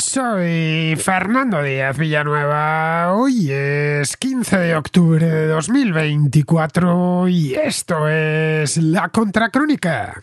Soy Fernando Díaz Villanueva. Hoy es 15 de octubre de 2024 y esto es La Contracrónica.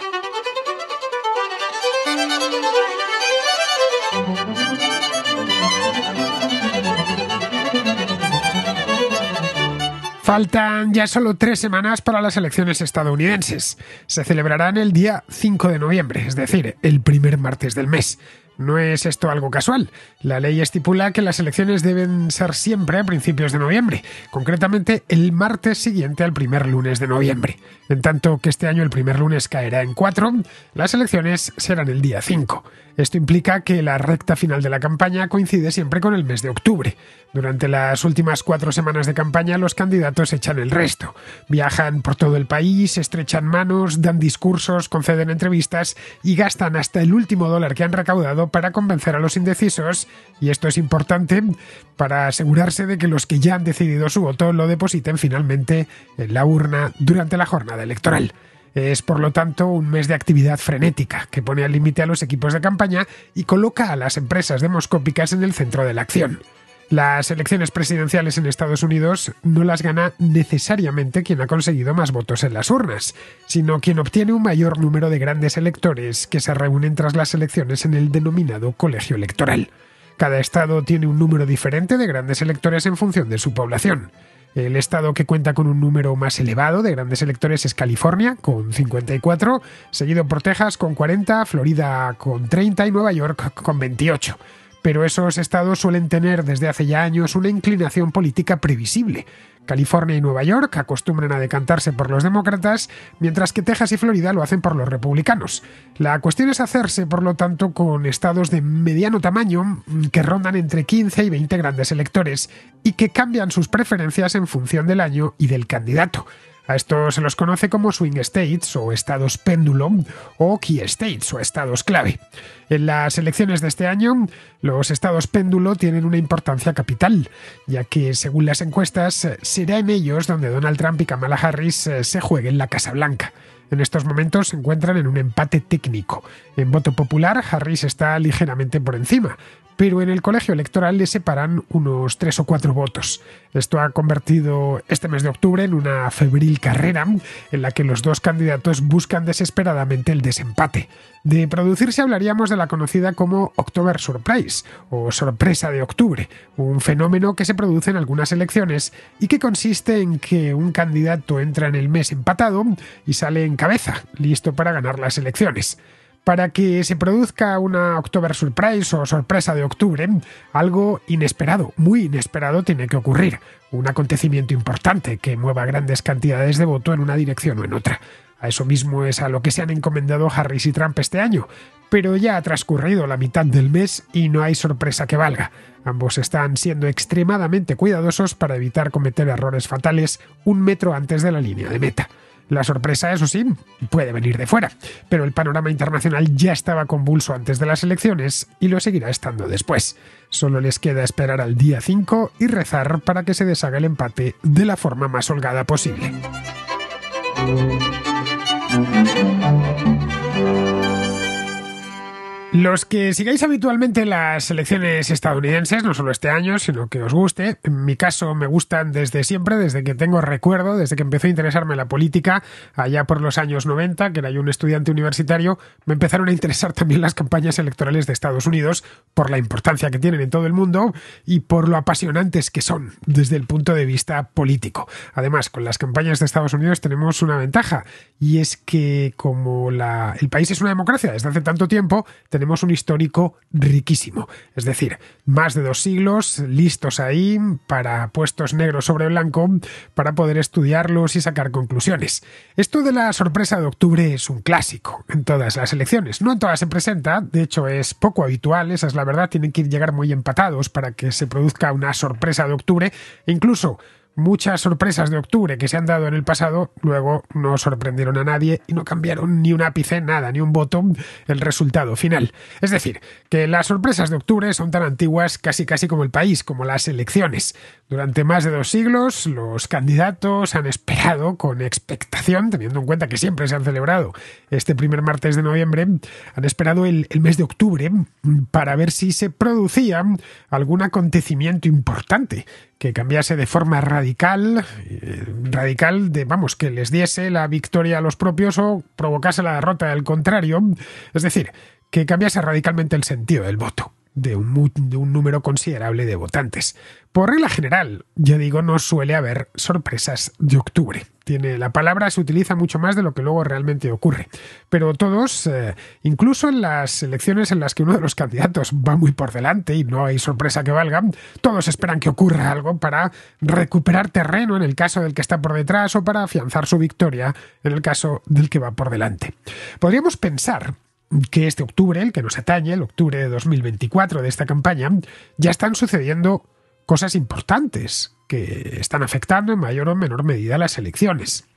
Faltan ya solo tres semanas para las elecciones estadounidenses. Se celebrarán el día 5 de noviembre, es decir, el primer martes del mes. No es esto algo casual. La ley estipula que las elecciones deben ser siempre a principios de noviembre, concretamente el martes siguiente al primer lunes de noviembre. En tanto que este año el primer lunes caerá en 4, las elecciones serán el día 5. Esto implica que la recta final de la campaña coincide siempre con el mes de octubre. Durante las últimas cuatro semanas de campaña los candidatos echan el resto. Viajan por todo el país, estrechan manos, dan discursos, conceden entrevistas y gastan hasta el último dólar que han recaudado para convencer a los indecisos, y esto es importante, para asegurarse de que los que ya han decidido su voto lo depositen finalmente en la urna durante la jornada electoral. Es, por lo tanto, un mes de actividad frenética que pone al límite a los equipos de campaña y coloca a las empresas demoscópicas en el centro de la acción. Las elecciones presidenciales en Estados Unidos no las gana necesariamente quien ha conseguido más votos en las urnas, sino quien obtiene un mayor número de grandes electores que se reúnen tras las elecciones en el denominado colegio electoral. Cada estado tiene un número diferente de grandes electores en función de su población. El estado que cuenta con un número más elevado de grandes electores es California, con 54, seguido por Texas con 40, Florida con 30 y Nueva York con 28 pero esos estados suelen tener desde hace ya años una inclinación política previsible. California y Nueva York acostumbran a decantarse por los demócratas, mientras que Texas y Florida lo hacen por los republicanos. La cuestión es hacerse, por lo tanto, con estados de mediano tamaño que rondan entre 15 y 20 grandes electores y que cambian sus preferencias en función del año y del candidato. A esto se los conoce como swing states o estados péndulo o key states o estados clave. En las elecciones de este año, los estados péndulo tienen una importancia capital, ya que según las encuestas será en ellos donde Donald Trump y Kamala Harris eh, se jueguen la Casa Blanca. En estos momentos se encuentran en un empate técnico. En voto popular, Harris está ligeramente por encima, pero en el colegio electoral le separan unos tres o cuatro votos. Esto ha convertido este mes de octubre en una febril carrera en la que los dos candidatos buscan desesperadamente el desempate. De producirse hablaríamos de la conocida como October Surprise o sorpresa de octubre, un fenómeno que se produce en algunas elecciones y que consiste en que un candidato entra en el mes empatado y sale en cabeza, listo para ganar las elecciones. Para que se produzca una October Surprise o sorpresa de octubre, algo inesperado, muy inesperado tiene que ocurrir. Un acontecimiento importante que mueva grandes cantidades de voto en una dirección o en otra. A eso mismo es a lo que se han encomendado Harris y Trump este año. Pero ya ha transcurrido la mitad del mes y no hay sorpresa que valga. Ambos están siendo extremadamente cuidadosos para evitar cometer errores fatales un metro antes de la línea de meta. La sorpresa, eso sí, puede venir de fuera, pero el panorama internacional ya estaba convulso antes de las elecciones y lo seguirá estando después. Solo les queda esperar al día 5 y rezar para que se deshaga el empate de la forma más holgada posible. Los que sigáis habitualmente las elecciones estadounidenses, no solo este año, sino que os guste, en mi caso me gustan desde siempre, desde que tengo recuerdo, desde que empecé a interesarme en la política, allá por los años 90, que era yo un estudiante universitario, me empezaron a interesar también las campañas electorales de Estados Unidos por la importancia que tienen en todo el mundo y por lo apasionantes que son desde el punto de vista político. Además, con las campañas de Estados Unidos tenemos una ventaja y es que como la, el país es una democracia desde hace tanto tiempo, tenemos un histórico riquísimo. Es decir, más de dos siglos listos ahí para puestos negros sobre blanco para poder estudiarlos y sacar conclusiones. Esto de la sorpresa de octubre es un clásico en todas las elecciones. No en todas se presenta, de hecho es poco habitual, esa es la verdad, tienen que llegar muy empatados para que se produzca una sorpresa de octubre. E incluso muchas sorpresas de octubre que se han dado en el pasado luego no sorprendieron a nadie y no cambiaron ni un ápice, nada, ni un voto el resultado final. Es decir, que las sorpresas de octubre son tan antiguas casi casi como el país, como las elecciones. Durante más de dos siglos, los candidatos han esperado con expectación, teniendo en cuenta que siempre se han celebrado este primer martes de noviembre, han esperado el, el mes de octubre para ver si se producía algún acontecimiento importante que cambiase de forma radical, eh, radical de, vamos, que les diese la victoria a los propios o provocase la derrota del contrario, es decir, que cambiase radicalmente el sentido del voto de un, número considerable de votantes. Por regla general, ya digo, no suele haber sorpresas de octubre. Tiene, la palabra se utiliza mucho más de lo que luego realmente ocurre. Pero todos, eh, incluso en las elecciones en las que uno de los candidatos va muy por delante y no hay sorpresa que valga, todos esperan que ocurra algo para recuperar terreno en el caso del que está por detrás o para afianzar su victoria en el caso del que va por delante. Podríamos pensar que este octubre, el que nos atañe, el octubre de 2024 de esta campaña, ya están sucediendo cosas importantes que están afectando en mayor o menor medida las elecciones.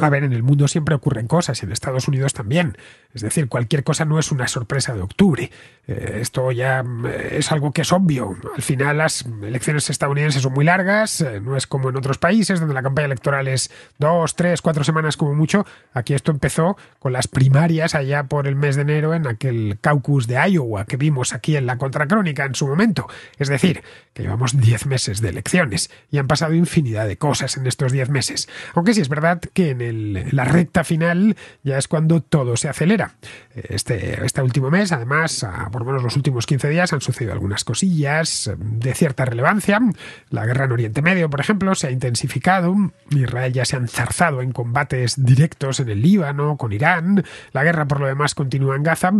A ver, en el mundo siempre ocurren cosas, en Estados Unidos también. Es decir, cualquier cosa no es una sorpresa de octubre. Eh, esto ya mm, es algo que es obvio. Al final las elecciones estadounidenses son muy largas, eh, no es como en otros países donde la campaña electoral es dos, tres, cuatro semanas como mucho. Aquí esto empezó con las primarias allá por el mes de enero en aquel caucus de Iowa que vimos aquí en la contracrónica en su momento. Es decir, que llevamos diez meses de elecciones y han pasado infinidad de cosas en estos diez meses. Aunque sí es verdad que en, la recta final ya es cuando todo se acelera. Este, este último mes, además, por lo menos los últimos 15 días, han sucedido algunas cosillas de cierta relevancia. La guerra en Oriente Medio, por ejemplo, se ha intensificado. Israel ya se ha enzarzado en combates directos en el Líbano, con Irán. La guerra, por lo demás, continúa en Gaza.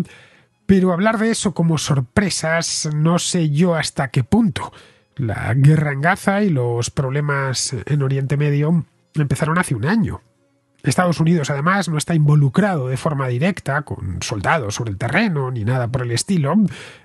Pero hablar de eso como sorpresas, no sé yo hasta qué punto. La guerra en Gaza y los problemas en Oriente Medio empezaron hace un año. Estados Unidos, además, no está involucrado de forma directa con soldados sobre el terreno ni nada por el estilo.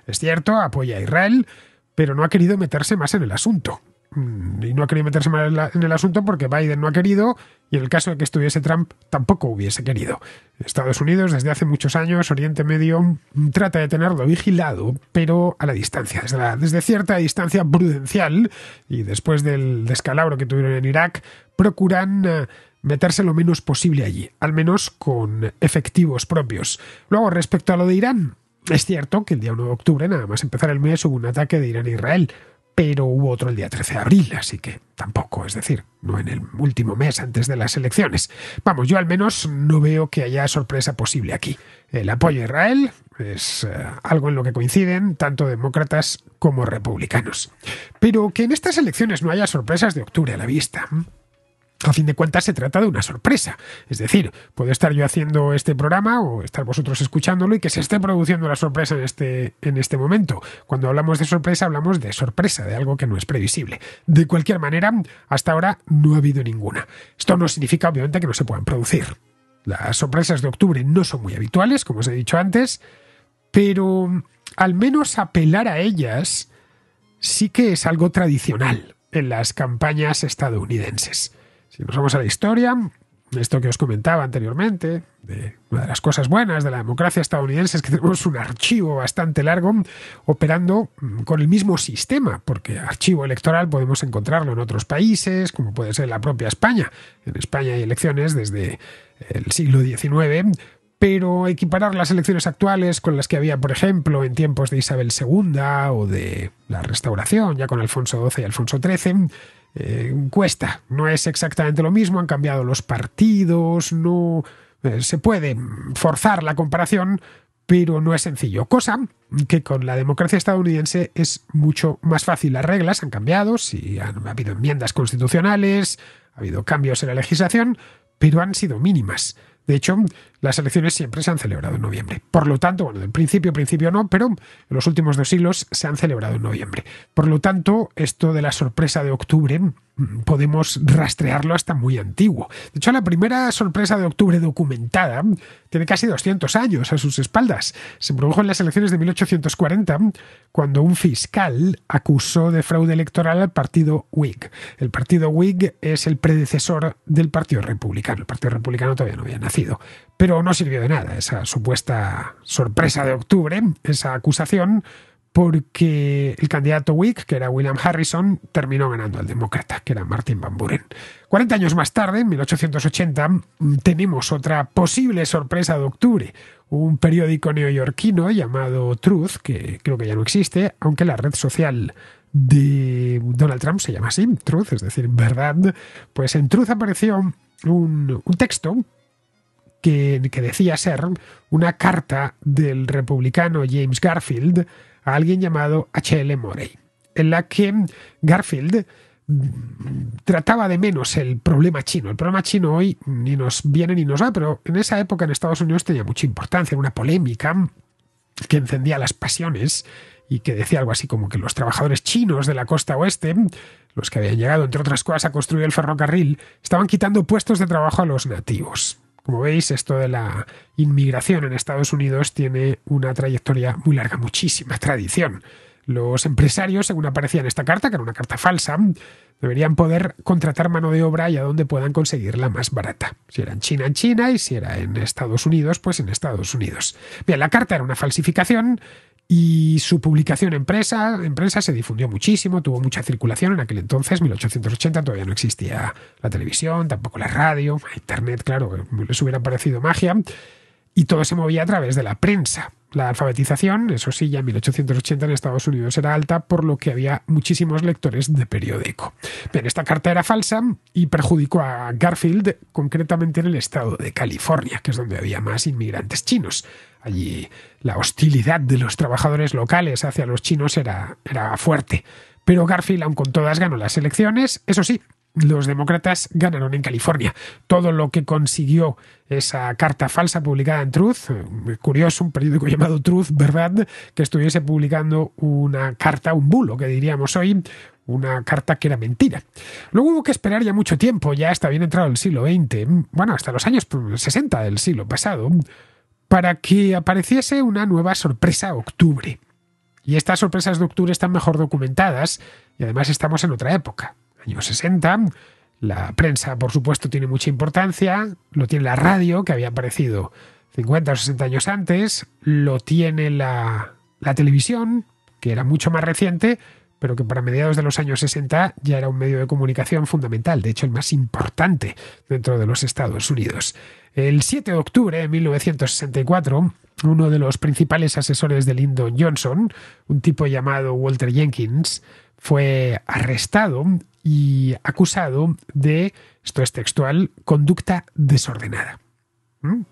Es cierto, apoya a Israel, pero no ha querido meterse más en el asunto. Mm, y no ha querido meterse más en el asunto porque Biden no ha querido y en el caso de que estuviese Trump tampoco hubiese querido. Estados Unidos desde hace muchos años, Oriente Medio, trata de tenerlo vigilado, pero a la distancia, desde, desde cierta distancia prudencial y después del descalabro que tuvieron en Irak, procuran eh, meterse lo menos posible allí, al menos con efectivos propios. Luego, respecto a lo de Irán, es cierto que el día 1 de octubre, nada más empezar el mes, hubo un ataque de Irán a Israel, pero hubo otro el día 13 de abril, así que tampoco, es decir, no en el último mes antes de las elecciones. Vamos, yo al menos no veo que haya sorpresa posible aquí. El apoyo a Israel es eh, algo en lo que coinciden tanto demócratas como republicanos. Pero que en estas elecciones no haya sorpresas de octubre a la vista. A fin de cuentas se trata de una sorpresa. Es decir, puedo estar yo haciendo este programa o estar vosotros escuchándolo y que se esté produciendo la sorpresa en este, en este momento. Cuando hablamos de sorpresa hablamos de sorpresa, de algo que no es previsible. De cualquier manera, hasta ahora no ha habido ninguna. Esto no significa obviamente que no se puedan producir. Las sorpresas de octubre no son muy habituales, como os he dicho antes, pero al menos apelar a ellas sí que es algo tradicional en las campañas estadounidenses. Si nos vamos a la historia, esto que os comentaba anteriormente, de una de las cosas buenas de la democracia estadounidense es que tenemos un archivo bastante largo operando mm, con el mismo sistema, porque archivo electoral podemos encontrarlo en otros países, como puede ser la propia España. En España hay elecciones desde el siglo XIX, pero equiparar las elecciones actuales con las que había, por ejemplo, en tiempos de Isabel II o de la Restauración, ya con Alfonso XII y Alfonso XIII, eh, cuesta. No es exactamente lo mismo, han cambiado los partidos, no eh, se puede forzar la comparación, pero no es sencillo. Cosa que con la democracia estadounidense es mucho más fácil. Las reglas han cambiado, sí, han ha habido enmiendas constitucionales, ha habido cambios en la legislación, pero han sido mínimas. De hecho, las elecciones siempre se han celebrado en noviembre. Por lo tanto, bueno, del principio, principio no, pero en los últimos dos siglos se han celebrado en noviembre. Por lo tanto, esto de la sorpresa de octubre mm, podemos rastrearlo hasta muy antiguo. De hecho, la primera sorpresa de octubre documentada tiene casi 200 años a sus espaldas. Se produjo en las elecciones de 1840, cuando un fiscal acusó de fraude electoral al partido Whig. El partido Whig es el predecesor del Partido Republicano. El Partido Republicano todavía no había nacido. Pero no sirvió de nada esa supuesta sorpresa de octubre, esa acusación, porque el candidato Whig, que era William Harrison, terminó ganando al demócrata, que era Martin Van Buren. 40 años más tarde, en 1880, tenemos otra posible sorpresa de octubre. Un periódico neoyorquino llamado Truth, que creo que ya no existe, aunque la red social de Donald Trump se llama así, Truth, es decir, verdad, pues en Truth apareció un, un texto que, decía ser una carta del republicano James Garfield a alguien llamado H.L. Morey, en la que Garfield mm, trataba de menos el problema chino. El problema chino hoy ni nos viene ni nos va, pero en esa época en Estados Unidos tenía mucha importancia, una polémica que encendía las pasiones y que decía algo así como que los trabajadores chinos de la costa oeste, los que habían llegado, entre otras cosas, a construir el ferrocarril, estaban quitando puestos de trabajo a los nativos. Como veis, esto de la inmigración en Estados Unidos tiene una trayectoria muy larga, muchísima tradición. Los empresarios, según aparecía en esta carta, que era una carta falsa, deberían poder contratar mano de obra y a donde puedan conseguirla más barata. Si era en China, en China, y si era en Estados Unidos, pues en Estados Unidos. Bien, la carta era una falsificación y su publicación en prensa, en prensa se difundió muchísimo, tuvo mucha circulación. En aquel entonces, 1880 todavía no existía la televisión, tampoco la radio, internet, claro, les hubiera parecido magia, y todo se movía a través de la prensa. La alfabetización, eso sí, ya en 1880 en Estados Unidos era alta, por lo que había muchísimos lectores de periódico. Bien, esta carta era falsa y perjudicó a Garfield, concretamente en el estado de California, que es donde había más inmigrantes chinos. Allí la hostilidad de los trabajadores locales hacia los chinos era, era fuerte. Pero Garfield, aun con todas, ganó las elecciones. Eso sí, los demócratas ganaron en California. Todo lo que consiguió esa carta falsa publicada en Truth, eh, curioso, un periódico llamado Truth, ¿verdad?, que estuviese publicando una carta, un bulo, que diríamos hoy, una carta que era mentira. Luego hubo que esperar ya mucho tiempo, ya hasta bien entrado el siglo XX, bueno, hasta los años 60 del siglo pasado, para que apareciese una nueva sorpresa octubre. Y estas sorpresas de octubre están mejor documentadas y además estamos en otra época, años 60. La prensa, por supuesto, tiene mucha importancia, lo tiene la radio, que había aparecido 50 o 60 años antes, lo tiene la, la televisión, que era mucho más reciente, pero que para mediados de los años 60 ya era un medio de comunicación fundamental, de hecho el más importante dentro de los Estados Unidos. El 7 de octubre de 1964, uno de los principales asesores de Lyndon Johnson, un tipo llamado Walter Jenkins, fue arrestado y acusado de, esto es textual, conducta desordenada. ¿Mm?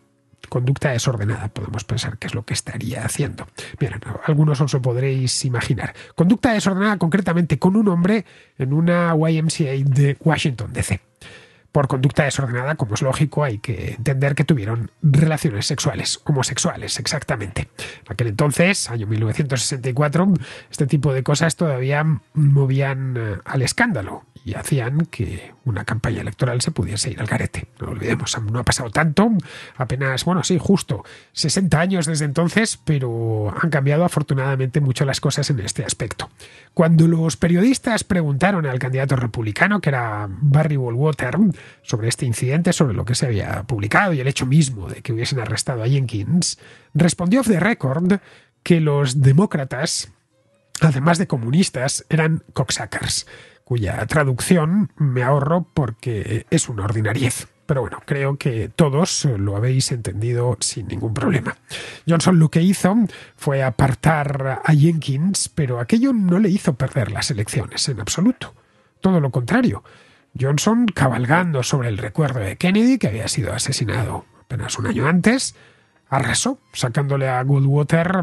Conducta desordenada, podemos pensar que es lo que estaría haciendo. Bien, algunos os lo podréis imaginar. Conducta desordenada concretamente con un hombre en una YMCA de Washington, D.C por conducta desordenada, como es lógico, hay que entender que tuvieron relaciones sexuales, homosexuales, exactamente. En aquel entonces, año 1964, este tipo de cosas todavía movían eh, al escándalo y hacían que una campaña electoral se pudiese ir al garete. No olvidemos, no ha pasado tanto, apenas, bueno, sí, justo 60 años desde entonces, pero han cambiado afortunadamente mucho las cosas en este aspecto. Cuando los periodistas preguntaron al candidato republicano, que era Barry Wallwater, sobre este incidente, sobre lo que se había publicado y el hecho mismo de que hubiesen arrestado a Jenkins, respondió off the record que los demócratas, además de comunistas, eran cocksuckers cuya traducción me ahorro porque es una ordinariez. Pero bueno, creo que todos lo habéis entendido sin ningún problema. Johnson lo que hizo fue apartar a Jenkins, pero aquello no le hizo perder las elecciones en absoluto. Todo lo contrario. Johnson, cabalgando sobre el recuerdo de Kennedy, que había sido asesinado apenas un año antes, arrasó, sacándole a Goldwater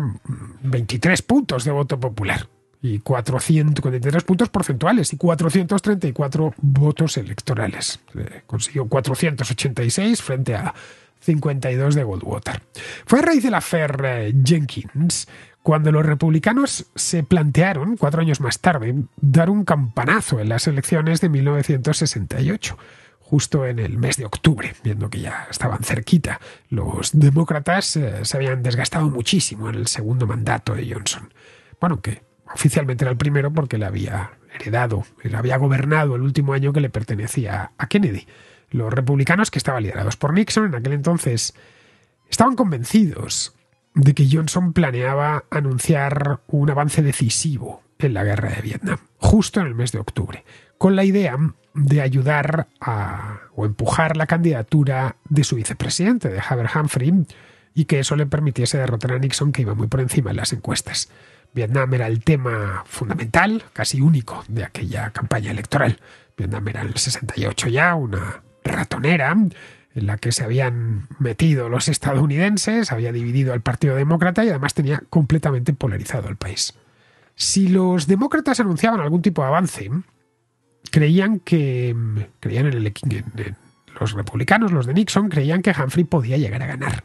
23 puntos de voto popular y 443 puntos porcentuales y 434 votos electorales. consiguió 486 frente a 52 de Goldwater. Fue a raíz de la Fair Jenkins cuando los republicanos se plantearon, cuatro años más tarde, dar un campanazo en las elecciones de 1968 justo en el mes de octubre, viendo que ya estaban cerquita. Los demócratas eh, se habían desgastado muchísimo en el segundo mandato de Johnson. Bueno, que oficialmente era el primero porque le había heredado, le había gobernado el último año que le pertenecía a Kennedy. Los republicanos, que estaban liderados por Nixon en aquel entonces, estaban convencidos de que Johnson planeaba anunciar un avance decisivo en la guerra de Vietnam, justo en el mes de octubre, con la idea de ayudar a, o empujar la candidatura de su vicepresidente, de Haber Humphrey, y que eso le permitiese derrotar a Nixon, que iba muy por encima en las encuestas. Vietnam era el tema fundamental, casi único, de aquella campaña electoral. Vietnam era en el 68 ya una ratonera en la que se habían metido los estadounidenses, había dividido al Partido Demócrata y además tenía completamente polarizado el país. Si los demócratas anunciaban algún tipo de avance, creían que creían en, el, los republicanos, los de Nixon, creían que Humphrey podía llegar a ganar.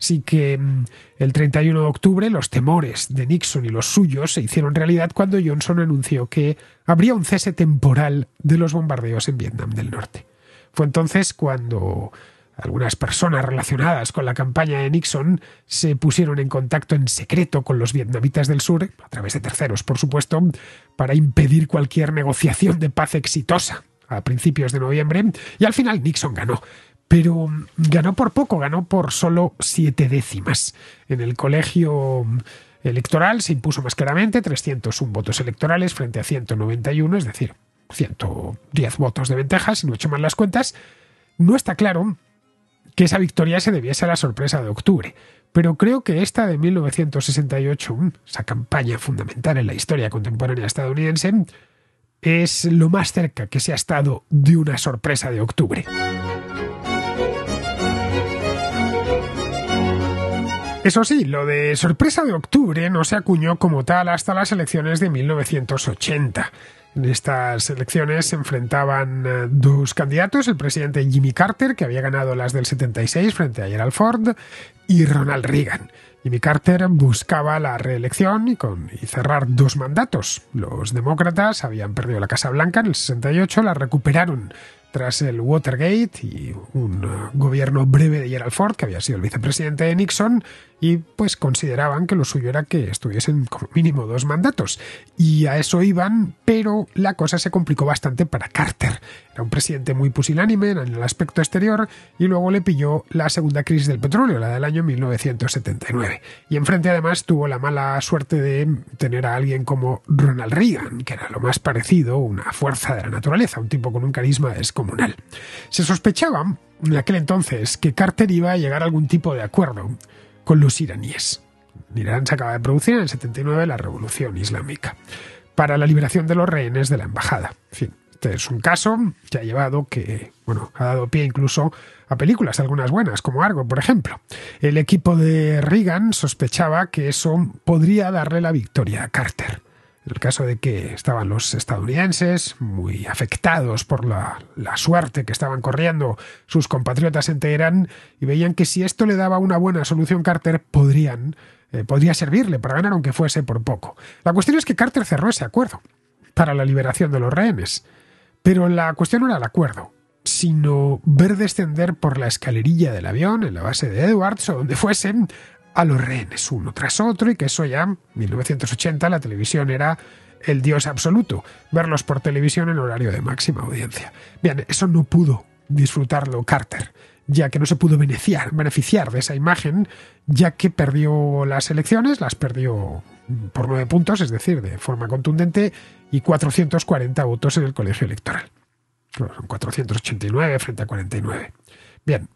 Así que mm, el 31 de octubre los temores de Nixon y los suyos se hicieron realidad cuando Johnson anunció que habría un cese temporal de los bombardeos en Vietnam del Norte. Fue entonces cuando algunas personas relacionadas con la campaña de Nixon se pusieron en contacto en secreto con los vietnamitas del sur, a través de terceros, por supuesto, para impedir cualquier negociación de paz exitosa a principios de noviembre, y al final Nixon ganó. Pero ganó por poco, ganó por solo siete décimas. En el colegio electoral se impuso más claramente 301 votos electorales frente a 191, es decir, 110 votos de ventaja, si no he hecho mal las cuentas. No está claro que esa victoria se debiese a la sorpresa de octubre. Pero creo que esta de 1968, esa campaña fundamental en la historia contemporánea estadounidense, es lo más cerca que se ha estado de una sorpresa de octubre. Eso sí, lo de sorpresa de octubre no se acuñó como tal hasta las elecciones de 1980. En estas elecciones se enfrentaban eh, dos candidatos, el presidente Jimmy Carter, que había ganado las del 76 frente a Gerald Ford, y Ronald Reagan. Jimmy Carter buscaba la reelección y, con, y cerrar dos mandatos. Los demócratas habían perdido la Casa Blanca en el 68, la recuperaron tras el Watergate y un uh, gobierno breve de Gerald Ford, que había sido el vicepresidente de Nixon, y pues consideraban que lo suyo era que estuviesen como mínimo dos mandatos. Y a eso iban, pero la cosa se complicó bastante para Carter. Era un presidente muy pusilánime en el aspecto exterior y luego le pilló la segunda crisis del petróleo, la del año 1979. Y enfrente además tuvo la mala suerte de tener a alguien como Ronald Reagan, que era lo más parecido, una fuerza de la naturaleza, un tipo con un carisma descomunal. Se sospechaba en aquel entonces que Carter iba a llegar a algún tipo de acuerdo con los iraníes. Irán se acaba de producir en el 79 la revolución islámica para la liberación de los rehenes de la embajada. En fin, este es un caso que ha llevado que, bueno, ha dado pie incluso a películas, algunas buenas, como Argo, por ejemplo. El equipo de Reagan sospechaba que eso podría darle la victoria a Carter. El caso de que estaban los estadounidenses muy afectados por la, suerte que estaban corriendo sus compatriotas en Teherán y veían que si esto le daba una buena solución Carter, podrían, eh, podría servirle para ganar aunque fuese por poco. La cuestión es que Carter cerró ese acuerdo para la liberación de los rehenes. Pero la cuestión no era el acuerdo, sino ver descender por la escalerilla del avión en la base de Edwards o donde fuesen a los rehenes uno tras otro y que eso ya, 1980, la televisión era el dios absoluto, verlos por televisión en horario de máxima audiencia. Bien, eso no pudo disfrutarlo Carter, ya que no se pudo beneficiar, beneficiar de esa imagen, ya que perdió las elecciones, las perdió por nueve puntos, es decir, de forma contundente, y 440 votos en el colegio electoral. Son 489 frente a 49. Bien,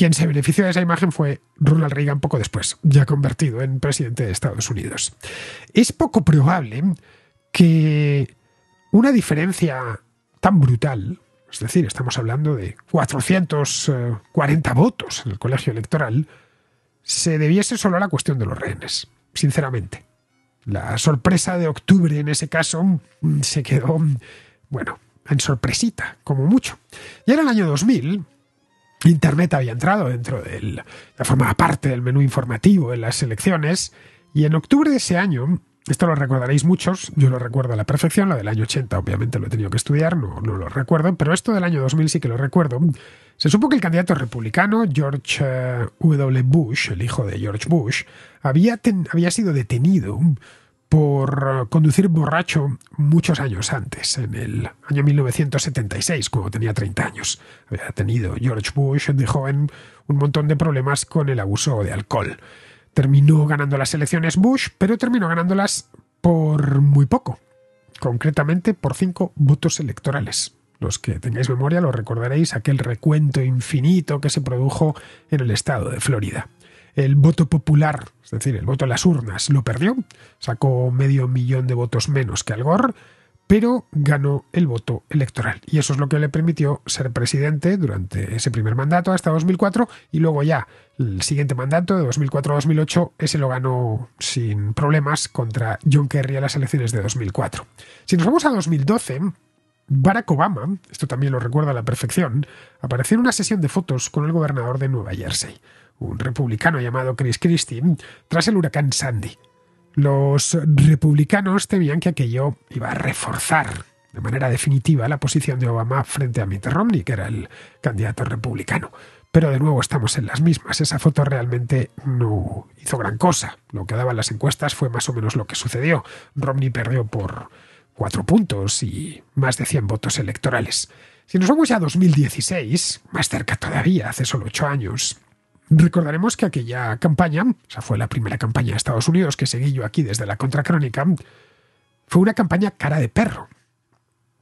quien se benefició de esa imagen fue Ronald Reagan poco después, ya convertido en presidente de Estados Unidos. Es poco probable que una diferencia tan brutal, es decir, estamos hablando de 440 votos en el colegio electoral, se debiese solo a la cuestión de los rehenes, sinceramente. La sorpresa de octubre en ese caso mm, se quedó, bueno, en sorpresita, como mucho. Y en el año 2000, Internet había entrado dentro de la forma parte del menú informativo en las elecciones y en octubre de ese año, esto lo recordaréis muchos, yo lo recuerdo a la perfección, lo del año 80 obviamente lo he tenido que estudiar, no, no lo recuerdo, pero esto del año 2000 sí que lo recuerdo. Se supo que el candidato republicano George eh, W. Bush, el hijo de George Bush, había, había sido detenido por conducir borracho muchos años antes, en el año 1976, cuando tenía 30 años. Había tenido George Bush de joven un montón de problemas con el abuso de alcohol. Terminó ganando las elecciones Bush, pero terminó ganándolas por muy poco, concretamente por cinco votos electorales. Los que tengáis memoria lo recordaréis aquel recuento infinito que se produjo en el estado de Florida el voto popular, es decir, el voto en las urnas, lo perdió, sacó medio millón de votos menos que Al Gore, pero ganó el voto electoral. Y eso es lo que le permitió ser presidente durante ese primer mandato hasta 2004 y luego ya el siguiente mandato de 2004 a 2008, ese lo ganó sin problemas contra John Kerry a las elecciones de 2004. Si nos vamos a 2012, Barack Obama, esto también lo recuerda a la perfección, apareció en una sesión de fotos con el gobernador de Nueva Jersey un republicano llamado Chris Christie, tras el huracán Sandy. Los republicanos temían que aquello iba a reforzar de manera definitiva la posición de Obama frente a Mitt Romney, que era el candidato republicano. Pero de nuevo estamos en las mismas. Esa foto realmente no hizo gran cosa. Lo que daban las encuestas fue más o menos lo que sucedió. Romney perdió por cuatro puntos y más de 100 votos electorales. Si nos vamos ya a 2016, más cerca todavía, hace solo ocho años, Recordaremos que aquella campaña, o sea, fue la primera campaña de Estados Unidos que seguí yo aquí desde la contracrónica, fue una campaña cara de perro.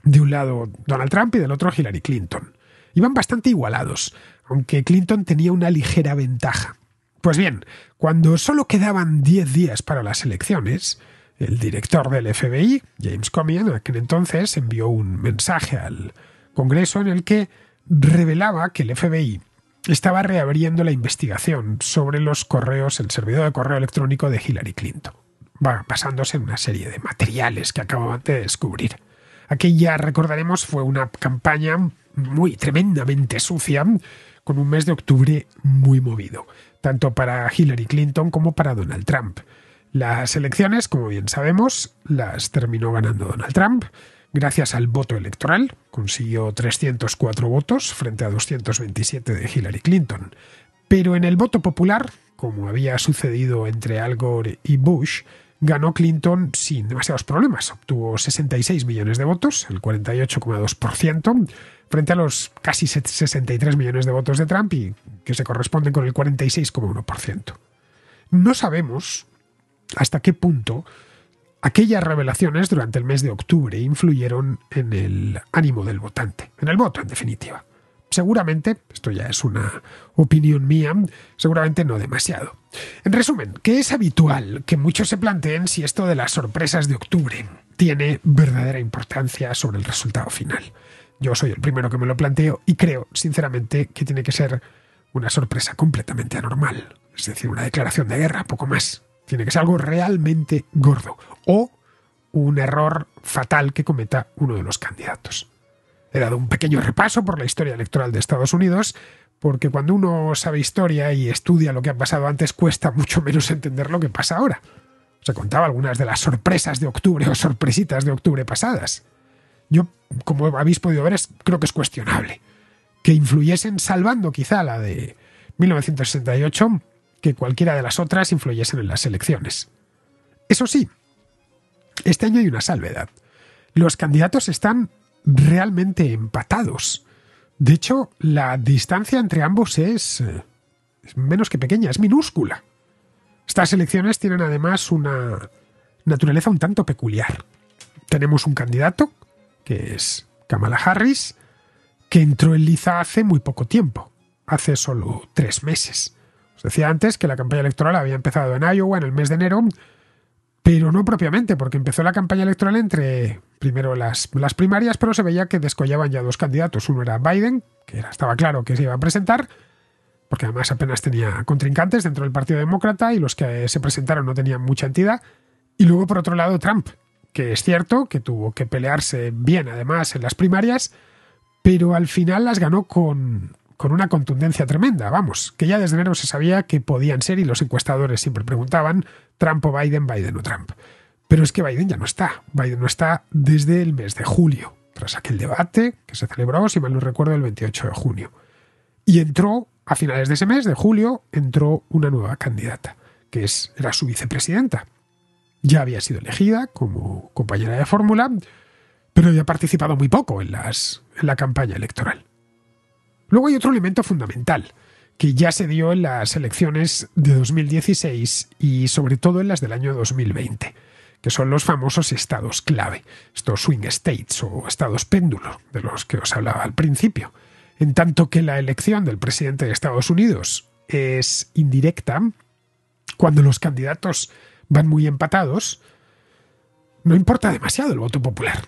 De un lado Donald Trump y del otro Hillary Clinton. Iban bastante igualados, aunque Clinton tenía una ligera ventaja. Pues bien, cuando solo quedaban 10 días para las elecciones, el director del FBI, James Comey, en aquel entonces envió un mensaje al Congreso en el que revelaba que el FBI estaba reabriendo la investigación sobre los correos, el servidor de correo electrónico de Hillary Clinton, basándose en una serie de materiales que acababan de descubrir. Aquella, recordaremos, fue una campaña muy tremendamente sucia, con un mes de octubre muy movido, tanto para Hillary Clinton como para Donald Trump. Las elecciones, como bien sabemos, las terminó ganando Donald Trump, Gracias al voto electoral, consiguió 304 votos frente a 227 de Hillary Clinton. Pero en el voto popular, como había sucedido entre Al Gore y Bush, ganó Clinton sin demasiados problemas. Obtuvo 66 millones de votos, el 48,2%, frente a los casi 63 millones de votos de Trump y que se corresponden con el 46,1%. No sabemos hasta qué punto Aquellas revelaciones durante el mes de octubre influyeron en el ánimo del votante, en el voto en definitiva. Seguramente, esto ya es una opinión mía, seguramente no demasiado. En resumen, que es habitual que muchos se planteen si esto de las sorpresas de octubre tiene verdadera importancia sobre el resultado final. Yo soy el primero que me lo planteo y creo, sinceramente, que tiene que ser una sorpresa completamente anormal, es decir, una declaración de guerra, poco más. Tiene que ser algo realmente gordo o un error fatal que cometa uno de los candidatos. He dado un pequeño repaso por la historia electoral de Estados Unidos, porque cuando uno sabe historia y estudia lo que ha pasado antes, cuesta mucho menos entender lo que pasa ahora. Se contaba algunas de las sorpresas de octubre o sorpresitas de octubre pasadas. Yo, como habéis podido ver, creo que es cuestionable. Que influyesen, salvando quizá la de 1968, que cualquiera de las otras influyesen en las elecciones. Eso sí, este año hay una salvedad. Los candidatos están realmente empatados. De hecho, la distancia entre ambos es, menos que pequeña, es minúscula. Estas elecciones tienen además una naturaleza un tanto peculiar. Tenemos un candidato, que es Kamala Harris, que entró en liza hace muy poco tiempo, hace solo tres meses. Os decía antes que la campaña electoral había empezado en Iowa en el mes de enero, pero no propiamente, porque empezó la campaña electoral entre primero las, las primarias, pero se veía que descollaban ya dos candidatos. Uno era Biden, que estaba claro que se iba a presentar, porque además apenas tenía contrincantes dentro del Partido Demócrata y los que se presentaron no tenían mucha entidad. Y luego, por otro lado, Trump, que es cierto que tuvo que pelearse bien además en las primarias, pero al final las ganó con con una contundencia tremenda, vamos, que ya desde enero se sabía que podían ser y los encuestadores siempre preguntaban Trump o Biden, Biden o Trump. Pero es que Biden ya no está. Biden no está desde el mes de julio, tras aquel debate que se celebró, si mal no recuerdo, el 28 de junio. Y entró, a finales de ese mes, de julio, entró una nueva candidata, que es, era su vicepresidenta. Ya había sido elegida como compañera de fórmula, pero había participado muy poco en, las, en la campaña electoral. Luego hay otro elemento fundamental, que ya se dio en las elecciones de 2016 y sobre todo en las del año 2020, que son los famosos estados clave, estos swing states o estados péndulo, de los que os hablaba al principio. En tanto que la elección del presidente de Estados Unidos es indirecta, cuando los candidatos van muy empatados, no importa demasiado el voto popular.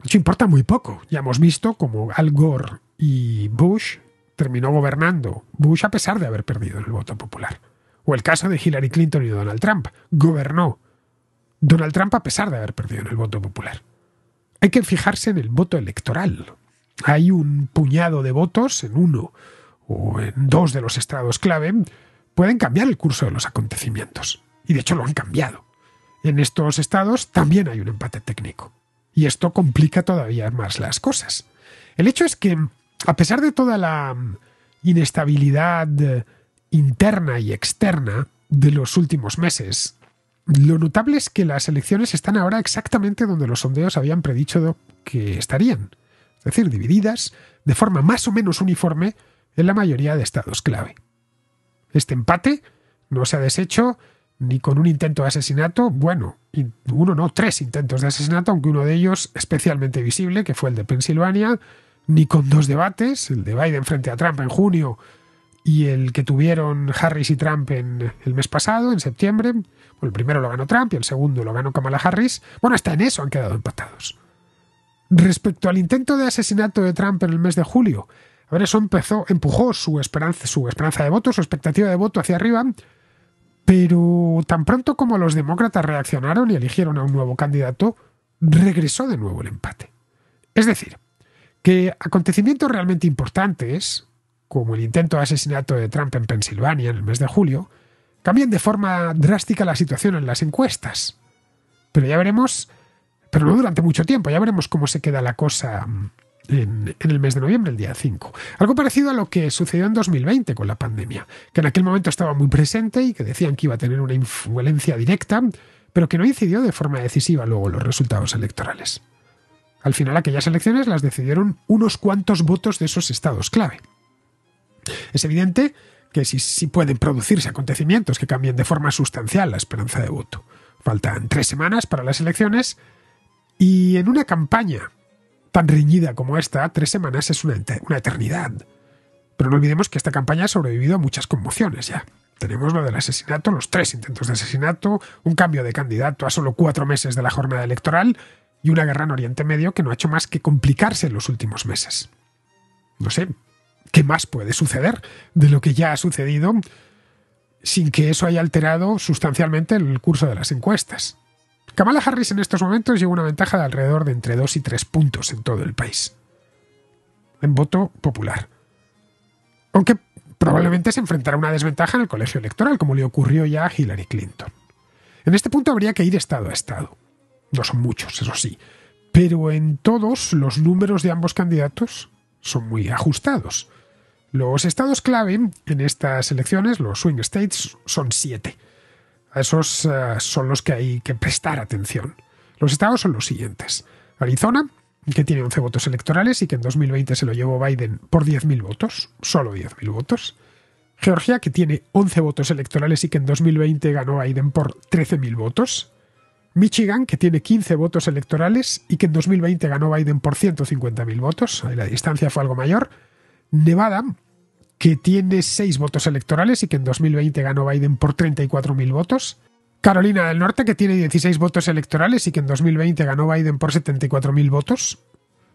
De hecho, importa muy poco. Ya hemos visto como Al Gore y Bush terminó gobernando, Bush a pesar de haber perdido el voto popular. O el caso de Hillary Clinton y Donald Trump, gobernó Donald Trump a pesar de haber perdido el voto popular. Hay que fijarse en el voto electoral. Hay un puñado de votos en uno o en dos de los estados clave, pueden cambiar el curso de los acontecimientos. Y de hecho lo han cambiado. En estos estados también hay un empate técnico. Y esto complica todavía más las cosas. El hecho es que a pesar de toda la inestabilidad eh, interna y externa de los últimos meses, lo notable es que las elecciones están ahora exactamente donde los sondeos habían predicho que estarían, es decir, divididas de forma más o menos uniforme en la mayoría de estados clave. Este empate no se ha deshecho ni con un intento de asesinato, bueno, uno no, tres intentos de asesinato, aunque uno de ellos especialmente visible, que fue el de Pensilvania, ni con dos debates, el de Biden frente a Trump en junio y el que tuvieron Harris y Trump en el mes pasado, en septiembre. el primero lo ganó Trump y el segundo lo ganó Kamala Harris. Bueno, hasta en eso han quedado empatados. Respecto al intento de asesinato de Trump en el mes de julio, a ver, eso empezó, empujó su esperanza, su esperanza de voto, su expectativa de voto hacia arriba, pero tan pronto como los demócratas reaccionaron y eligieron a un nuevo candidato, regresó de nuevo el empate. Es decir, que acontecimientos realmente importantes, como el intento de asesinato de Trump en Pensilvania en el mes de julio, cambian de forma drástica la situación en las encuestas. Pero ya veremos, pero no durante mucho tiempo, ya veremos cómo se queda la cosa en, en, el mes de noviembre, el día 5. Algo parecido a lo que sucedió en 2020 con la pandemia, que en aquel momento estaba muy presente y que decían que iba a tener una influencia directa, pero que no incidió de forma decisiva luego los resultados electorales. Al final aquellas elecciones las decidieron unos cuantos votos de esos estados clave. Es evidente que sí, pueden producirse acontecimientos que cambien de forma sustancial la esperanza de voto. Faltan tres semanas para las elecciones y en una campaña tan reñida como esta, tres semanas es una, una eternidad. Pero no olvidemos que esta campaña ha sobrevivido a muchas conmociones ya. Tenemos lo del asesinato, los tres intentos de asesinato, un cambio de candidato a solo cuatro meses de la jornada electoral y una guerra en Oriente Medio que no ha hecho más que complicarse en los últimos meses. No sé, ¿qué más puede suceder de lo que ya ha sucedido sin que eso haya alterado sustancialmente el curso de las encuestas? Kamala Harris en estos momentos lleva una ventaja de alrededor de entre 2 y 3 puntos en todo el país. En voto popular. Aunque probablemente se enfrentará a una desventaja en el colegio electoral, como le ocurrió ya a Hillary Clinton. En este punto habría que ir estado a estado. No son muchos, eso sí. Pero en todos los números de ambos candidatos son muy ajustados. Los estados clave en estas elecciones, los swing states, son siete. A esos eh, son los que hay que prestar atención. Los estados son los siguientes. Arizona, que tiene 11 votos electorales y que en 2020 se lo llevó Biden por 10.000 votos, solo 10.000 votos. Georgia, que tiene 11 votos electorales y que en 2020 ganó Biden por 13.000 votos. Michigan, que tiene 15 votos electorales y que en 2020 ganó Biden por 150.000 votos, la distancia fue algo mayor. Nevada, que tiene 6 votos electorales y que en 2020 ganó Biden por 34.000 votos. Carolina del Norte, que tiene 16 votos electorales y que en 2020 ganó Biden por 74.000 votos.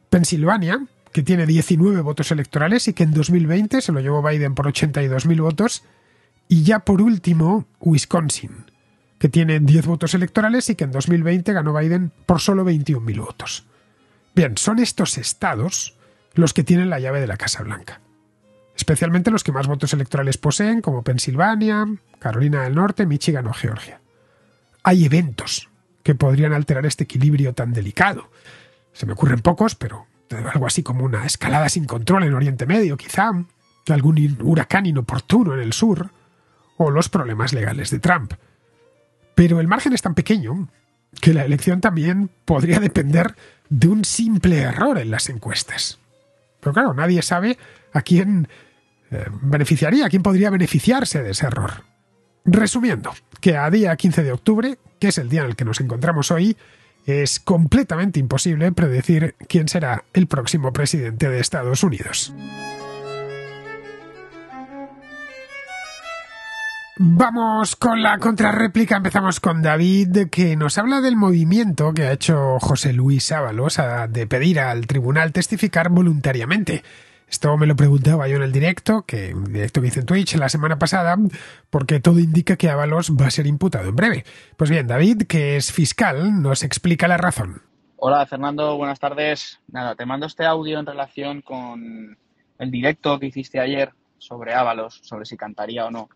Pensilvania, que tiene 19 votos electorales y que en 2020 se lo llevó Biden por 82.000 votos. Y ya por último, Wisconsin, que tiene 10 votos electorales y que en 2020 ganó Biden por solo 21.000 votos. Bien, son estos estados los que tienen la llave de la Casa Blanca. Es especialmente los que más votos electorales poseen, como Pensilvania, Carolina del Norte, Michigan o Georgia. Hay eventos que podrían alterar este equilibrio tan delicado. Se me ocurren pocos, pero algo así como una escalada sin control en Oriente Medio, quizá, algún huracán inoportuno en el sur, o los problemas legales de Trump. Pero el margen es tan pequeño que la elección también podría depender de un simple error en las encuestas. Pero claro, nadie sabe a quién eh, beneficiaría, a quién podría beneficiarse de ese error. Resumiendo, que a día 15 de octubre, que es el día en el que nos encontramos hoy, es completamente imposible predecir quién será el próximo presidente de Estados Unidos. Vamos con la contrarréplica. Empezamos con David, que nos habla del movimiento que ha hecho José Luis Ábalos de pedir al tribunal testificar voluntariamente. Esto me lo preguntaba yo en el directo, que un directo que hice en Twitch la semana pasada, porque todo indica que Ábalos va a ser imputado en breve. Pues bien, David, que es fiscal, nos explica la razón. Hola, Fernando, buenas tardes. Nada, te mando este audio en relación con el directo que hiciste ayer sobre Ábalos, sobre si cantaría o no.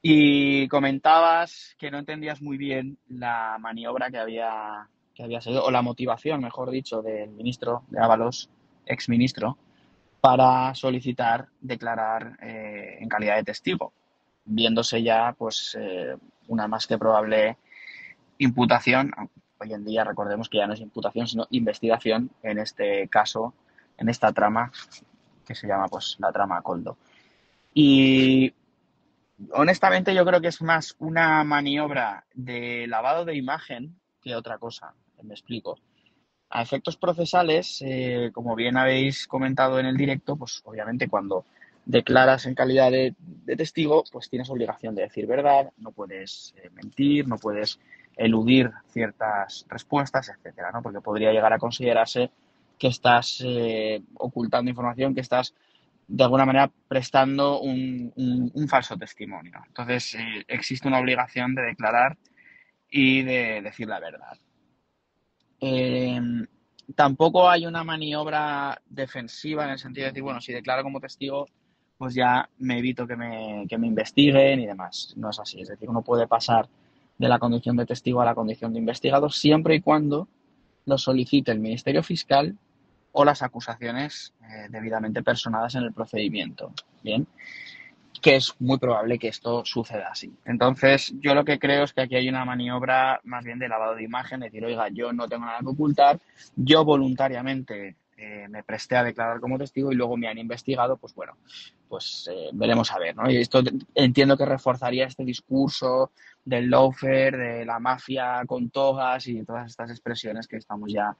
Y comentabas que no entendías muy bien la maniobra que había, que había sido, o la motivación, mejor dicho, del ministro de Ábalos, exministro, para solicitar declarar eh, en calidad de testigo, viéndose ya pues eh, una más que probable imputación. Hoy en día recordemos que ya no es imputación, sino investigación en este caso, en esta trama que se llama pues la trama Coldo. Y honestamente yo creo que es más una maniobra de lavado de imagen que otra cosa. Me explico. A efectos procesales, eh, como bien habéis comentado en el directo, pues obviamente cuando declaras en calidad de, testigo, pues tienes obligación de decir verdad, no puedes eh, mentir, no puedes eludir ciertas respuestas, etcétera, ¿no? Porque podría llegar a considerarse que estás eh, ocultando información, que estás de alguna manera prestando un, falso testimonio. Entonces, eh, existe una obligación de declarar y de decir la verdad. Eh, tampoco hay una maniobra defensiva en el sentido de decir, bueno, si declaro como testigo, pues ya me evito que me, que me investiguen y demás. No es así. Es decir, uno puede pasar de la condición de testigo a la condición de investigado siempre y cuando lo solicite el Ministerio Fiscal o las acusaciones eh, debidamente personadas en el procedimiento. Bien, que es muy probable que esto suceda así. Entonces, yo lo que creo es que aquí hay una maniobra más bien de lavado de imagen, decir, oiga, yo no tengo nada que ocultar, yo voluntariamente eh, me presté a declarar como testigo y luego me han investigado, pues bueno, pues eh, veremos a ver, ¿no? Y esto entiendo que reforzaría este discurso del loafer, de la mafia con togas y todas estas expresiones que estamos ya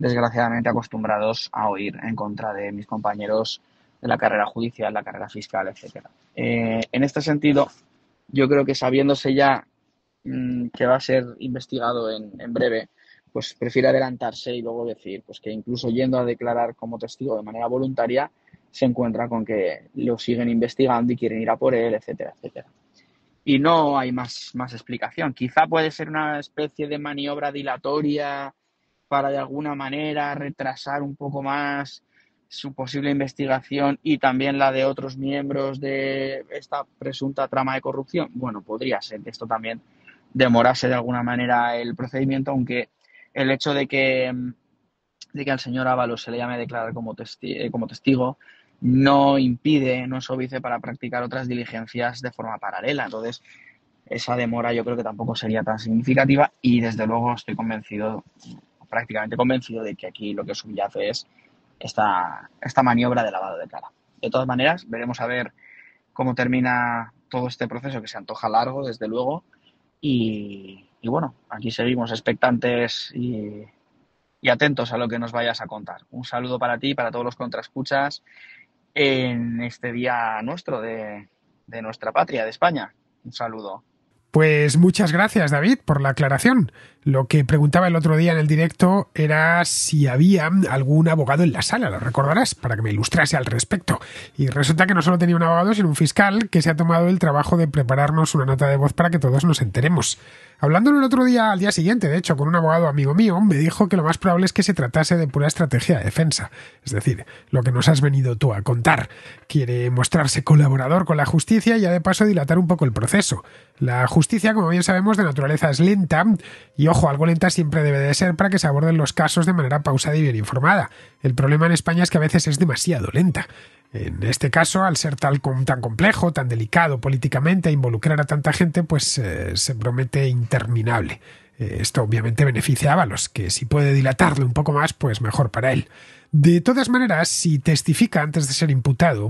desgraciadamente acostumbrados a oír en contra de mis compañeros de la carrera judicial, la carrera fiscal, etcétera. Eh, en este sentido, yo creo que sabiéndose ya mm, que va a ser investigado en, breve, pues prefiere adelantarse y luego decir pues que incluso yendo a declarar como testigo de manera voluntaria, se encuentra con que lo siguen investigando y quieren ir a por él, etcétera, etcétera. Y no hay más, más explicación. Quizá puede ser una especie de maniobra dilatoria para de alguna manera retrasar un poco más su posible investigación y también la de otros miembros de esta presunta trama de corrupción? Bueno, podría ser que esto también demorase de alguna manera el procedimiento, aunque el hecho de que, de que al señor Ábalos se le llame a declarar como, eh, como testigo no impide, no es para practicar otras diligencias de forma paralela. Entonces, esa demora yo creo que tampoco sería tan significativa y desde luego estoy convencido prácticamente convencido de que aquí lo que subyace es esta, esta maniobra de lavado de cara. De todas maneras, veremos a ver cómo termina todo este proceso que se antoja largo, desde luego. Y, bueno, aquí seguimos expectantes y, atentos a lo que nos vayas a contar. Un saludo para ti para todos los contraescuchas en este día nuestro de, de nuestra patria, de España. Un saludo. Pues muchas gracias, David, por la aclaración. Lo que preguntaba el otro día en el directo era si había algún abogado en la sala, lo recordarás, para que me ilustrase al respecto. Y resulta que no solo tenía un abogado, sino un fiscal que se ha tomado el trabajo de prepararnos una nota de voz para que todos nos enteremos. Hablando el otro día, al día siguiente, de hecho, con un abogado amigo mío, me dijo que lo más probable es que se tratase de pura estrategia de defensa. Es decir, lo que nos has venido tú a contar. Quiere mostrarse colaborador con la justicia y ya de paso dilatar un poco el proceso. La justicia, como bien sabemos, de naturaleza es lenta y, ojo, algo lenta siempre debe de ser para que se aborden los casos de manera pausada y bien informada. El problema en España es que a veces es demasiado lenta. En este caso, al ser tal, tan complejo, tan delicado políticamente, involucrar a tanta gente, pues eh, se promete interminable. Eh, esto obviamente beneficia a Ábalos, que si puede dilatarlo un poco más, pues mejor para él. De todas maneras, si testifica antes de ser imputado,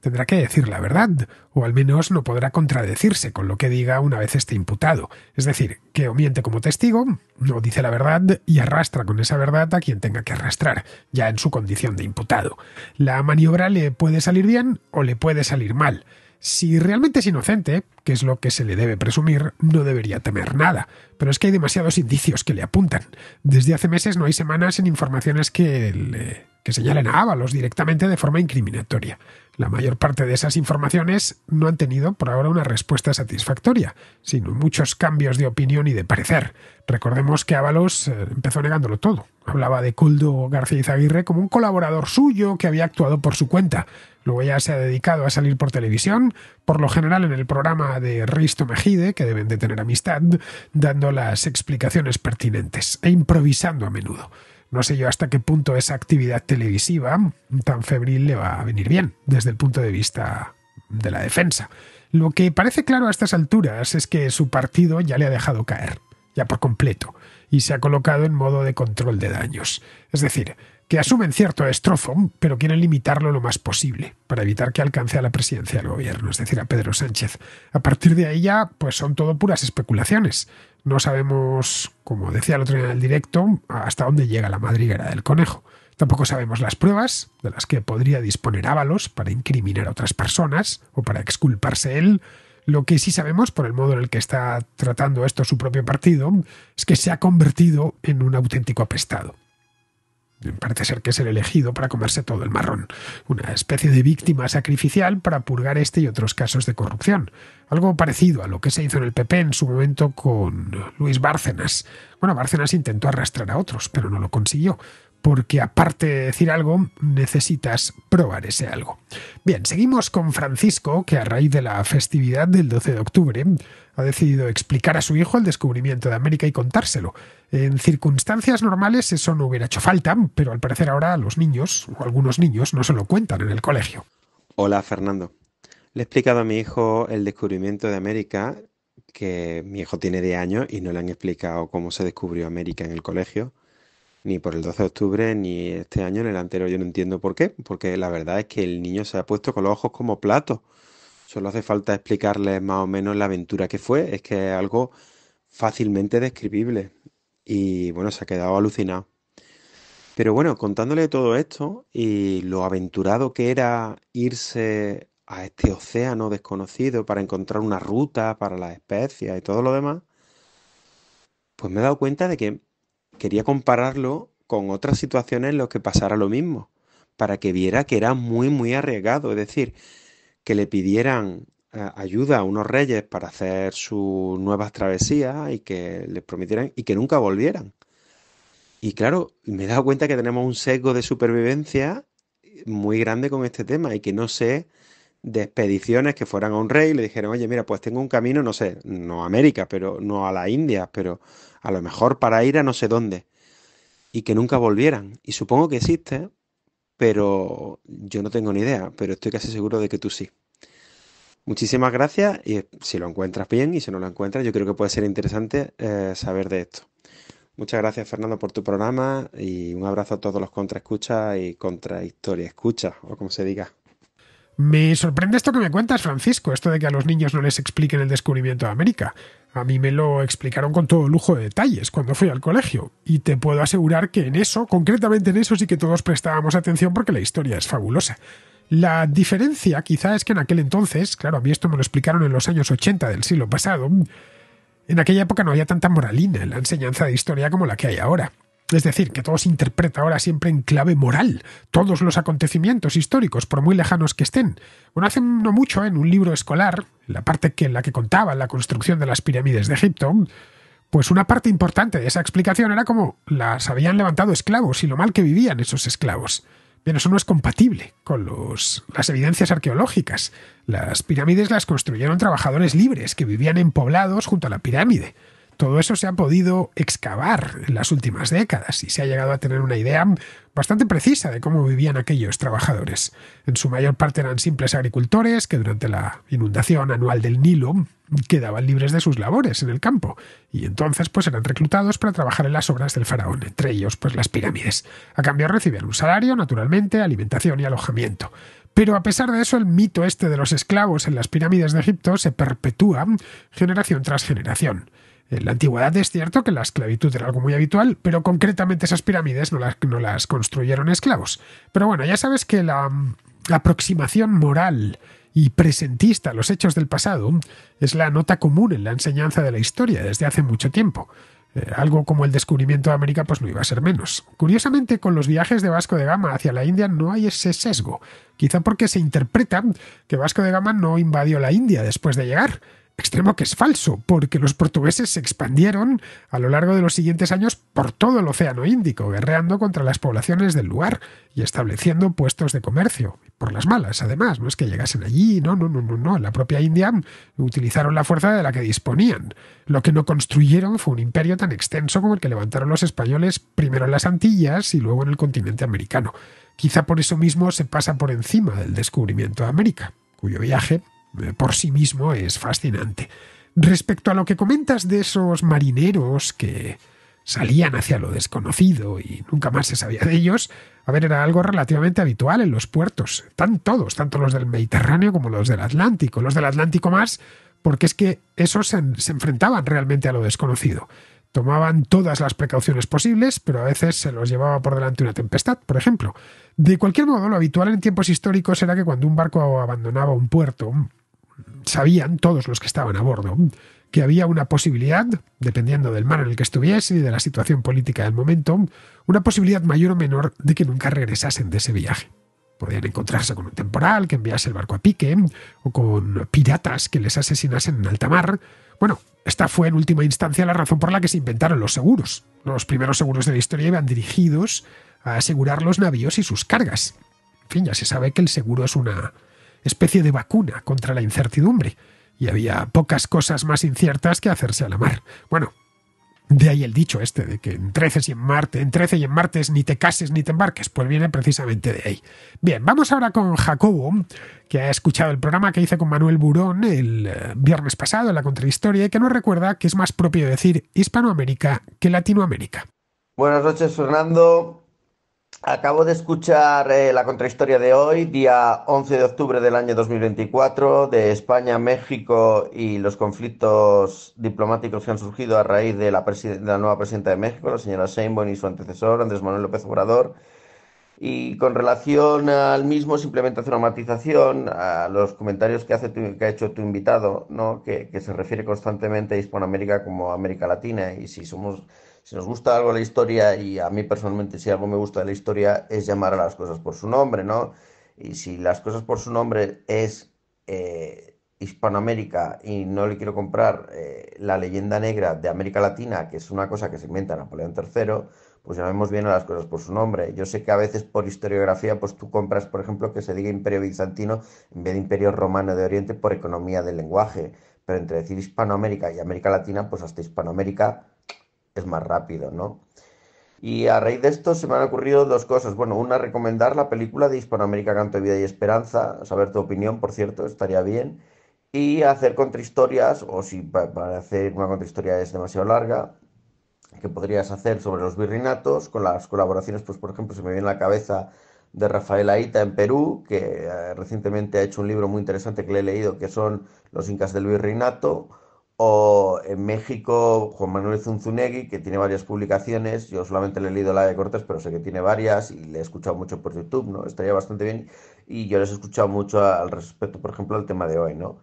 tendrá que decir la verdad, o al menos no podrá contradecirse con lo que diga una vez esté imputado. Es decir, que o miente como testigo, no dice la verdad y arrastra con esa verdad a quien tenga que arrastrar, ya en su condición de imputado. La maniobra le puede salir bien o le puede salir mal. Si realmente es inocente, que es lo que se le debe presumir, no debería temer nada. Pero es que hay demasiados indicios que le apuntan. Desde hace meses no hay semanas en informaciones que, que señalen a Ábalos directamente de forma incriminatoria. La mayor parte de esas informaciones no han tenido por ahora una respuesta satisfactoria, sino muchos cambios de opinión y de parecer. Recordemos que Ábalos eh, empezó negándolo todo. Hablaba de Culdo García Izaguirre como un colaborador suyo que había actuado por su cuenta. Luego ya se ha dedicado a salir por televisión, por lo general en el programa de Risto Mejide, que deben de tener amistad, dando las explicaciones pertinentes e improvisando a menudo. No sé yo hasta qué punto esa actividad televisiva tan febril le va a venir bien desde el punto de vista de la defensa. Lo que parece claro a estas alturas es que su partido ya le ha dejado caer, ya por completo, y se ha colocado en modo de control de daños. Es decir, que asumen cierto estrozo, pero quieren limitarlo lo más posible, para evitar que alcance a la presidencia del gobierno, es decir, a Pedro Sánchez. A partir de ahí ya, pues son todo puras especulaciones. No sabemos, como decía el otro día en el directo, hasta dónde llega la madriguera del conejo. Tampoco sabemos las pruebas de las que podría disponer Ábalos para incriminar a otras personas o para exculparse él. Lo que sí sabemos, por el modo en el que está tratando esto su propio partido, es que se ha convertido en un auténtico apestado. Parece ser que es el elegido para comerse todo el marrón, una especie de víctima sacrificial para purgar este y otros casos de corrupción. Algo parecido a lo que se hizo en el PP en su momento con Luis Bárcenas. Bueno, Bárcenas intentó arrastrar a otros, pero no lo consiguió porque aparte de decir algo, necesitas probar ese algo. Bien, seguimos con Francisco, que a raíz de la festividad del 12 de octubre ha decidido explicar a su hijo el descubrimiento de América y contárselo. En circunstancias normales eso no hubiera hecho falta, pero al parecer ahora los niños, o algunos niños, no se lo cuentan en el colegio. Hola, Fernando. Le he explicado a mi hijo el descubrimiento de América, que mi hijo tiene de años y no le han explicado cómo se descubrió América en el colegio ni por el 12 de octubre, ni este año, ni el anterior. Yo no entiendo por qué, porque la verdad es que el niño se ha puesto con los ojos como platos. Solo hace falta explicarle más o menos la aventura que fue. Es que es algo fácilmente describible. Y bueno, se ha quedado alucinado. Pero bueno, contándole todo esto y lo aventurado que era irse a este océano desconocido para encontrar una ruta para las especies y todo lo demás, pues me he dado cuenta de que quería compararlo con otras situaciones en las que pasara lo mismo, para que viera que era muy, muy arriesgado. Es decir, que le pidieran eh, ayuda a unos reyes para hacer sus nuevas travesías y que les prometieran y que nunca volvieran. Y claro, me he dado cuenta que tenemos un sesgo de supervivencia muy grande con este tema y que no sé de expediciones que fueran a un rey y le dijeran, oye, mira, pues tengo un camino, no sé, no a América, pero no a la India, pero a lo mejor para ir a no sé dónde, y que nunca volvieran. Y supongo que existe, pero yo no tengo ni idea, pero estoy casi seguro de que tú sí. Muchísimas gracias y si lo encuentras bien y si no lo encuentras, yo creo que puede ser interesante eh, saber de esto. Muchas gracias Fernando por tu programa y un abrazo a todos los contraescuchas y contrahistoria escucha o como se diga. Me sorprende esto que me cuentas, Francisco, esto de que a los niños no les expliquen el descubrimiento de América. A mí me lo explicaron con todo lujo de detalles cuando fui al colegio, y te puedo asegurar que en eso, concretamente en eso, sí que todos prestábamos atención porque la historia es fabulosa. La diferencia quizá es que en aquel entonces, claro, a mí esto me lo explicaron en los años 80 del siglo pasado, En aquella época no había tanta moralina en la enseñanza de historia como la que hay ahora. Es decir, que todo se interpreta ahora siempre en clave moral, todos los acontecimientos históricos, por muy lejanos que estén. Bueno, hace no mucho, en un libro escolar, la parte que, en la que contaba la construcción de las pirámides de Egipto, pues una parte importante de esa explicación era cómo las habían levantado esclavos y lo mal que vivían esos esclavos. Bien, eso no es compatible con los, las evidencias arqueológicas. Las pirámides las construyeron trabajadores libres que vivían en poblados junto a la pirámide. Todo eso se ha podido excavar en las últimas décadas y se ha llegado a tener una idea bastante precisa de cómo vivían aquellos trabajadores. En su mayor parte eran simples agricultores que durante la inundación anual del Nilo quedaban libres de sus labores en el campo y entonces pues eran reclutados para trabajar en las obras del faraón, entre ellos pues las pirámides. A cambio recibían un salario, naturalmente, alimentación y alojamiento. Pero a pesar de eso, el mito este de los esclavos en las pirámides de Egipto se perpetúa generación tras generación. En la antigüedad es cierto que la esclavitud era algo muy habitual, pero concretamente esas pirámides no las, construyeron esclavos. Pero bueno, ya sabes que la, aproximación moral y presentista a los hechos del pasado es la nota común en la enseñanza de la historia desde hace mucho tiempo. Eh, algo como el descubrimiento de América pues no iba a ser menos. Curiosamente, con los viajes de Vasco de Gama hacia la India no hay ese sesgo, quizá porque se interpreta que Vasco de Gama no invadió la India después de llegar, extremo que es falso, porque los portugueses se expandieron a lo largo de los siguientes años por todo el Océano Índico, guerreando contra las poblaciones del lugar y estableciendo puestos de comercio, por las malas, además, no es que llegasen allí, no, no, no, no, no, en la propia India utilizaron la fuerza de la que disponían. Lo que no construyeron fue un imperio tan extenso como el que levantaron los españoles primero en las Antillas y luego en el continente americano. Quizá por eso mismo se pasa por encima del descubrimiento de América, cuyo viaje por sí mismo es fascinante. Respecto a lo que comentas de esos marineros que salían hacia lo desconocido y nunca más se sabía de ellos, a ver, era algo relativamente habitual en los puertos. Están todos, tanto los del Mediterráneo como los del Atlántico. Los del Atlántico más, porque es que esos se, se enfrentaban realmente a lo desconocido. Tomaban todas las precauciones posibles, pero a veces se los llevaba por delante una tempestad, por ejemplo. De cualquier modo, lo habitual en tiempos históricos era que cuando un barco abandonaba un puerto, sabían todos los que estaban a bordo que había una posibilidad, dependiendo del mar en el que estuviese y de la situación política del momento, una posibilidad mayor o menor de que nunca regresasen de ese viaje. Podían encontrarse con un temporal que enviase el barco a pique, o con piratas que les asesinasen en alta mar. Bueno, esta fue en última instancia la razón por la que se inventaron los seguros. Los primeros seguros de la historia iban dirigidos a asegurar los navíos y sus cargas. En fin, ya se sabe que el seguro es una especie de vacuna contra la incertidumbre, y había pocas cosas más inciertas que hacerse a la mar. Bueno, de ahí el dicho este de que en trece y en Marte, en trece y en martes ni te cases ni te embarques, pues viene precisamente de ahí. Bien, vamos ahora con Jacobo, que ha escuchado el programa que hice con Manuel Burón el eh, viernes pasado en la contrahistoria y que nos recuerda que es más propio decir Hispanoamérica que Latinoamérica. Buenas noches, Fernando. Acabo de escuchar eh, la contrahistoria de hoy, día 11 de octubre del año 2024, de España, México y los conflictos diplomáticos que han surgido a raíz de la, de la nueva presidenta de México, la señora Sheinbaum y su antecesor, Andrés Manuel López Obrador. Y con relación al mismo, simplemente hacer una matización a los comentarios que, hace que ha hecho tu invitado, ¿no? que, que se refiere constantemente a Hispanoamérica como América Latina. Y si somos si nos gusta algo la historia, y a mí personalmente si algo me gusta de la historia, es llamar a las cosas por su nombre, ¿no? Y si las cosas por su nombre es eh, Hispanoamérica y no le quiero comprar eh, la leyenda negra de América Latina, que es una cosa que se inventa Napoleón III, pues llamemos bien a las cosas por su nombre. Yo sé que a veces por historiografía, pues tú compras, por ejemplo, que se diga Imperio Bizantino en vez de Imperio Romano de Oriente por economía del lenguaje. Pero entre decir Hispanoamérica y América Latina, pues hasta Hispanoamérica es más rápido, ¿no? Y a raíz de esto se me han ocurrido dos cosas. Bueno, una, recomendar la película de Hispanoamérica, Canto de Vida y Esperanza, saber tu opinión, por cierto, estaría bien. Y hacer contrahistorias, o si para hacer una contrahistoria es demasiado larga, que podrías hacer sobre los virreinatos, con las colaboraciones, pues por ejemplo, se me viene la cabeza de Rafael Aita en Perú, que eh, recientemente ha hecho un libro muy interesante que le he leído, que son Los Incas del Virreinato, o en México, Juan Manuel Zunzunegui, que tiene varias publicaciones. Yo solamente le he leído la de Cortés, pero sé que tiene varias y le he escuchado mucho por YouTube, ¿no? Estaría bastante bien. Y yo les he escuchado mucho al respecto, por ejemplo, al tema de hoy, ¿no?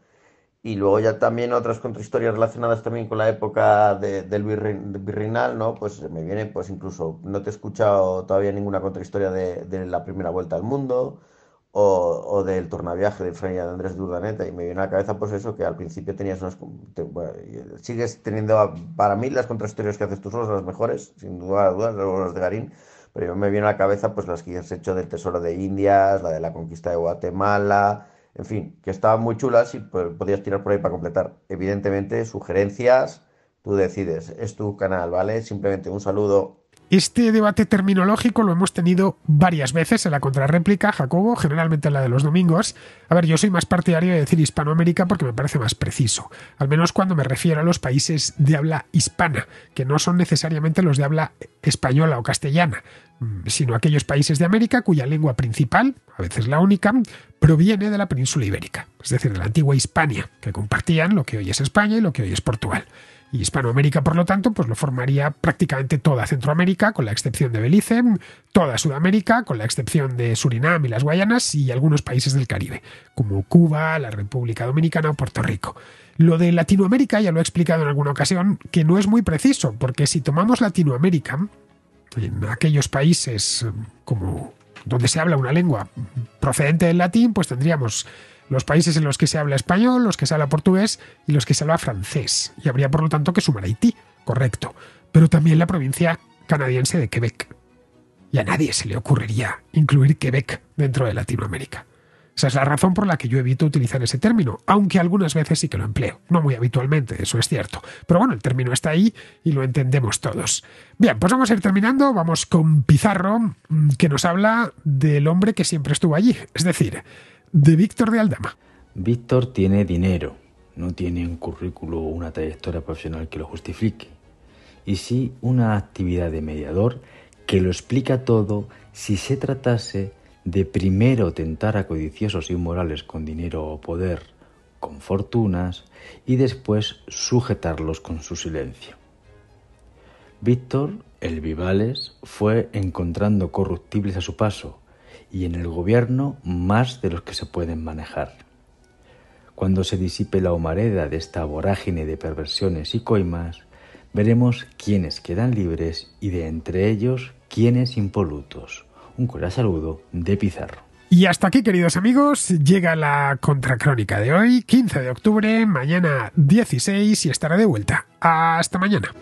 y luego ya también otras contrahistorias relacionadas también con la época del virreinal, ¿no? Pues me viene, pues incluso, no te he escuchado todavía ninguna contrahistoria de, de la primera vuelta al mundo o, del tornaviaje de Fray de Andrés de Urdaneta y me viene a la cabeza pues eso, que al principio tenías unas... sigues teniendo, para mí las contrahistorias que haces tú son las mejores, sin duda las de Garín, pero me viene a la cabeza pues las que has hecho del Tesoro de Indias, la de la conquista de Guatemala en fin, que estaban muy chulas y pues, podías tirar por ahí para completar. Evidentemente, sugerencias, tú decides, es tu canal, ¿vale? Simplemente un saludo. Este debate terminológico lo hemos tenido varias veces en la contrarréplica, Jacobo, generalmente en la de los domingos. A ver, yo soy más partidario de decir Hispanoamérica porque me parece más preciso, al menos cuando me refiero a los países de habla hispana, que no son necesariamente los de habla española o castellana, mm, sino aquellos países de América cuya lengua principal, a veces la única, proviene de la península ibérica, es decir, de la antigua Hispania, que compartían lo que hoy es España y lo que hoy es Portugal. Y Hispanoamérica, por lo tanto, pues lo formaría prácticamente toda Centroamérica, con la excepción de Belice, toda Sudamérica, con la excepción de Surinam y las Guayanas, y algunos países del Caribe, como Cuba, la República Dominicana o Puerto Rico. Lo de Latinoamérica ya lo he explicado en alguna ocasión, que no es muy preciso, porque si tomamos Latinoamérica, en aquellos países como donde se habla una lengua procedente del latín, pues tendríamos los países en los que se habla español, los que se habla portugués y los que se habla francés. Y habría por lo tanto que sumar Haití, correcto. Pero también la provincia canadiense de Quebec. Y a nadie se le ocurriría incluir Quebec dentro de Latinoamérica. Esa es la razón por la que yo evito utilizar ese término, aunque algunas veces sí que lo empleo. No muy habitualmente, eso es cierto. Pero bueno, el término está ahí y lo entendemos todos. Bien, pues vamos a ir terminando. Vamos con Pizarro, mm, que nos habla del hombre que siempre estuvo allí. Es decir, de Víctor de Aldama. Víctor tiene dinero, no tiene un currículo o una trayectoria profesional que lo justifique, y sí una actividad de mediador que lo explica todo si se tratase de primero tentar a codiciosos y inmorales con dinero o poder, con fortunas, y después sujetarlos con su silencio. Víctor, el Vivales, fue encontrando corruptibles a su paso, y en el gobierno más de los que se pueden manejar. Cuando se disipe la humareda de esta vorágine de perversiones y coimas, veremos quiénes quedan libres y de entre ellos quiénes impolutos. Un cordial saludo de Pizarro. Y hasta aquí, queridos amigos, llega la contracrónica de hoy, 15 de octubre, mañana 16 y estará de vuelta. Hasta mañana.